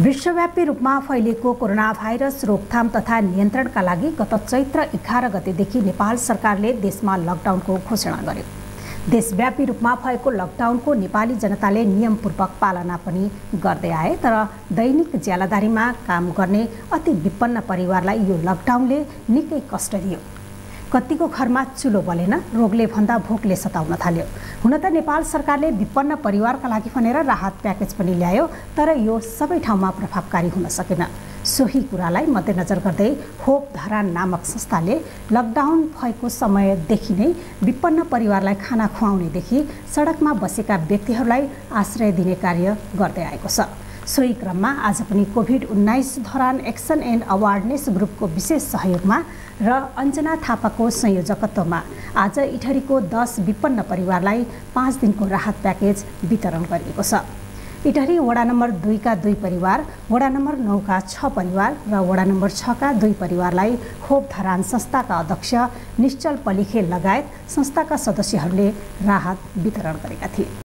विश्वव्यापी रूपमा फैलिएको कोरोना भाइरस रोकथाम तथा नियन्त्रणका लागि गत चैत्र एघार गतेदेखि नेपाल सरकारले देशमा लकडाउनको घोषणा गर्यो। देशव्यापी रूपमा भएको लकडाउनको नेपाली जनताले नियमपूर्वक पालना पनि गर्दै आए तर दैनिक ज्यालादारीमा काम गर्ने अति विपन्न परिवारलाई यो लकडाउनले निकै कष्ट दियो। कतिको घरमा चुलो बलेन रोगले भन्दा भोकले सताउन थाल्यो। हुन त नेपाल सरकारले विपन्न परिवारका लागि भनेर राहत प्याकेज पनि ल्यायो तर यो सबै ठाउँमा प्रभावकारी हुन सकेन। सोही कुरालाई मध्यनजर गर्दै होप धरान नामक संस्थाले लकडाउन भएको समयदेखि नै विपन्न परिवारलाई खाना खुवाउनेदेखि सडकमा बसेका व्यक्तिहरूलाई आश्रय दिने कार्य गर्दै आएको छ। सोही क्रममा आज पनि कोभिड उन्नाइस धरान एक्सन एन्ड अवार्डनेस ग्रुपको विशेष सहयोगमा र अञ्जना थापाको संयोजकत्वमा आज इटहरीको दस विपन्न परिवारलाई पाँच दिनको राहत प्याकेज वितरण गरिएको छ। इटहरी वडा नम्बर दुईका दुई परिवार वडा नम्बर नौका छ परिवार र वडा नम्बर छका दुई परिवारलाई खोप धरान संस्थाका अध्यक्ष निश्चल पलिखे लगायत संस्थाका सदस्यहरूले राहत वितरण गरेका थिए।